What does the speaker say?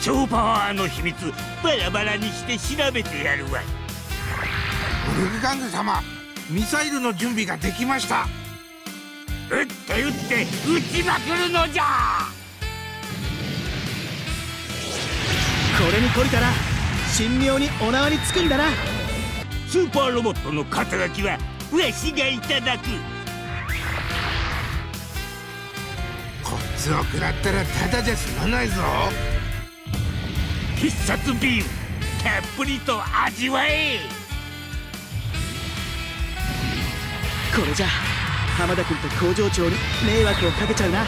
超パワーの秘密バラバラにして調べてやるわ。いウルフガング様ミサイルの準備ができました。撃って撃って撃ちまくるのじゃ。これに懲りたら神妙にお縄につくんだな。スーパーロボットの肩書きはわしがいただく。こいつを食らったらただじゃ済まないぞ必殺ビームたっぷりと味わえ。これじゃ浜田君と工場長に迷惑をかけちゃうな。